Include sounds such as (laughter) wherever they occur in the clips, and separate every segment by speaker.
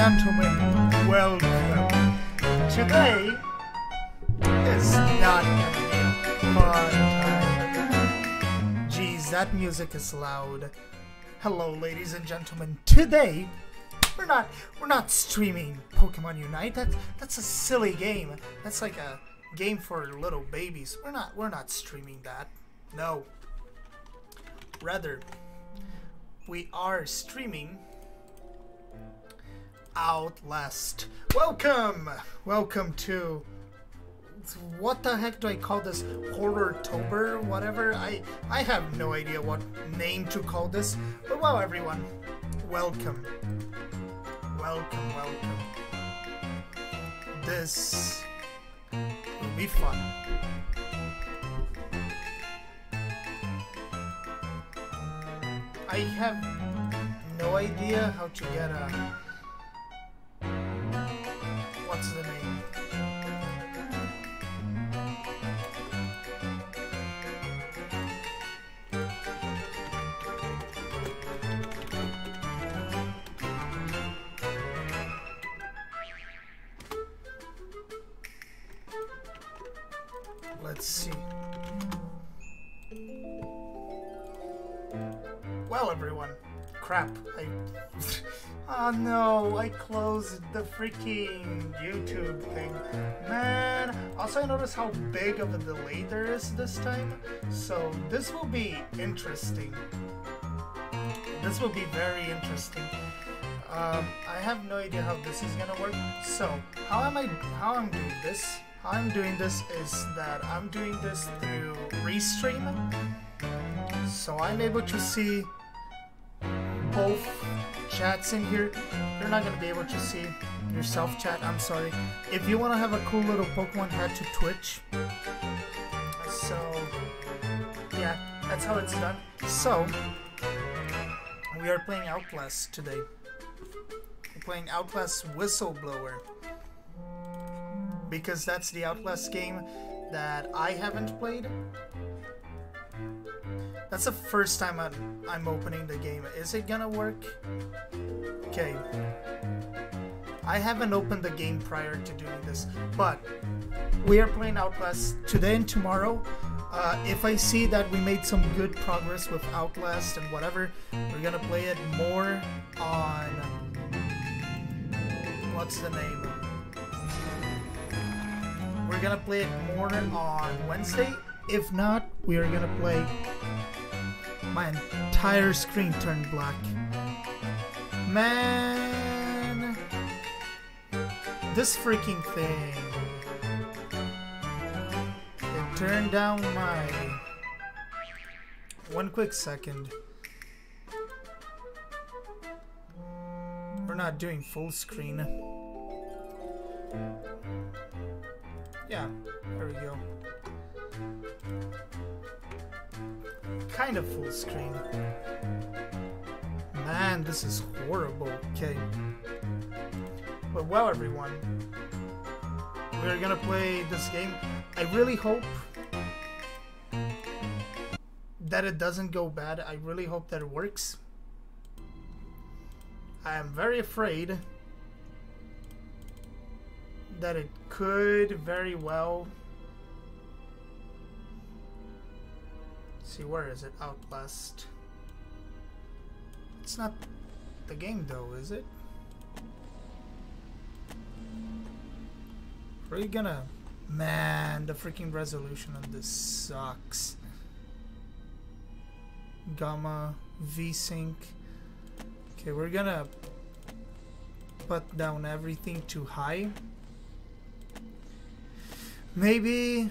Speaker 1: gentlemen, welcome. Today is not fun time. Jeez, that music is loud. Hello, ladies and gentlemen. Today, we're not we're not streaming Pokemon Unite. That that's a silly game. That's like a game for little babies. We're not we're not streaming that. No. Rather, we are streaming Outlast. Welcome! Welcome to what the heck do I call this? Horror Tober? Whatever? I I have no idea what name to call this. But well everyone, welcome. Welcome, welcome. This will be fun. I have no idea how to get a what's the name? Let's see. Well, everyone. Crap. I. (laughs) oh no, I closed the freaking YouTube thing. Man. Also, I noticed how big of a delay there is this time. So, this will be interesting. This will be very interesting. Um, I have no idea how this is gonna work. So, how am I? How I'm doing this? How I'm doing this is that I'm doing this through Restream. So I'm able to see chats in here. You're not gonna be able to see yourself chat. I'm sorry. If you want to have a cool little Pokemon, head to Twitch. So yeah, that's how it's done. So we are playing Outlast today. We're playing Outlast Whistleblower because that's the Outlast game that I haven't played. That's the first time I'm, I'm opening the game. Is it gonna work? Okay. I haven't opened the game prior to doing this, but we are playing Outlast today and tomorrow. Uh, if I see that we made some good progress with Outlast and whatever, we're gonna play it more on. What's the name? We're gonna play it more on Wednesday. If not, we are gonna play. My entire screen turned black. Man, this freaking thing. It turned down my. One quick second. We're not doing full screen. Kind of full screen. Man, this is horrible. Okay. But well, everyone, we're gonna play this game. I really hope that it doesn't go bad. I really hope that it works. I am very afraid that it could very well see where is it? Outlast. It's not the game though is it? Are you gonna? Man the freaking resolution on this sucks. Gamma v-sync. Okay we're gonna put down everything to high. Maybe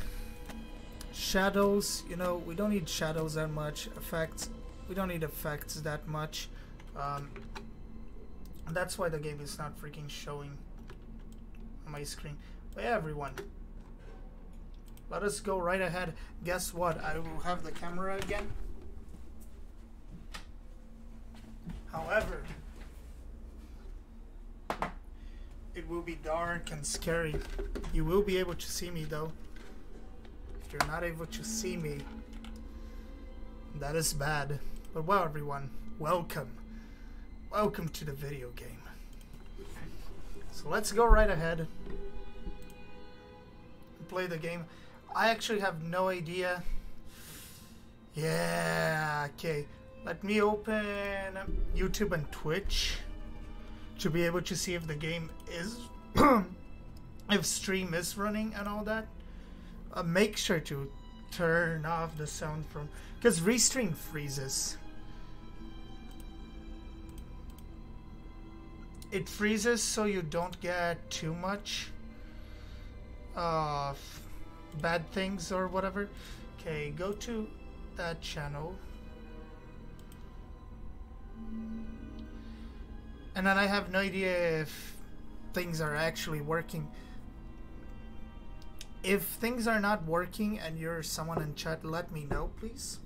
Speaker 1: shadows, you know, we don't need shadows that much. Effects, we don't need effects that much. Um, that's why the game is not freaking showing on my screen. But yeah, everyone, let us go right ahead. Guess what? I will have the camera again. However, it will be dark and scary. You will be able to see me though. You're not able to see me, that is bad. But well everyone, welcome. Welcome to the video game. So let's go right ahead and play the game. I actually have no idea. Yeah, okay. Let me open YouTube and Twitch to be able to see if the game is (clears throat) if stream is running and all that. Uh, make sure to turn off the sound from because Restream freezes. It freezes so you don't get too much uh, bad things or whatever. Okay, go to that channel. And then I have no idea if things are actually working. If things are not working and you're someone in chat, let me know, please.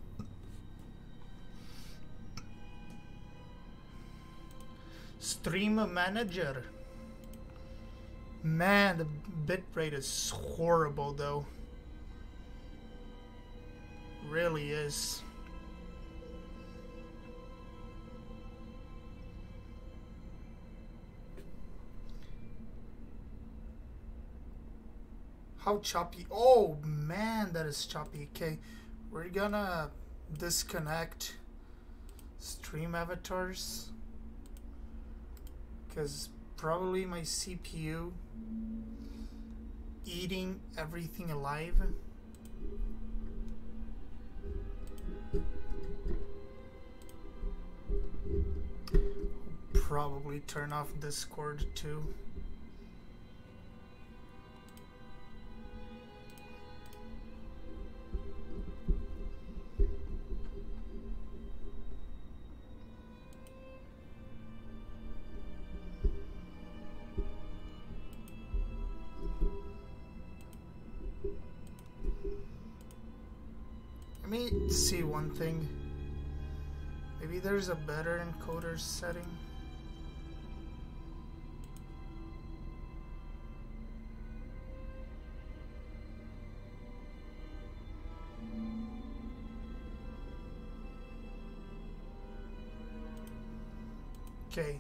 Speaker 1: Stream manager. Man, the bitrate is horrible though. Really is. How choppy? Oh man, that is choppy. Okay, we're gonna disconnect stream avatars because probably my CPU eating everything alive. Probably turn off Discord too. See one thing. Maybe there's a better encoder setting. Okay,